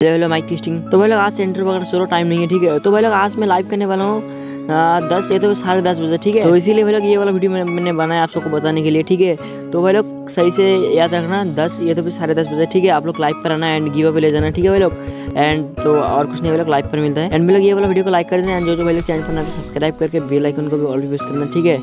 Hello mic testing तो भाई लोग आज सेंटर वगैरह सोलो टाइम नहीं है, ठीक है? तो भाई लोग आज मैं लाइव करने वाला हूँ दस ये तो साढ़े दस बजे, ठीक है? तो इसीलिए भाई लोग ये वाला वीडियो मैंने बनाया आप सबको बताने के लिए, ठीक है? तो भाई लोग सही से याद रखना, दस, ये तो साढ़े दस बजे, ठीक है? आप लोग लाइव पर आना एंड गिव अवे ले जाना, ठीक है भाई लोग? एंड तो और कुछ नहीं, भाई लोग लाइव पर मिलता है। एंड भाई लोग ये वाला वीडियो को लाइक कर देना एंड जो जो भाई लोग चैनल पर ना सब्सक्राइब तो करके बेल आइकन को भी ऑल प्रेस करना, ठीक है?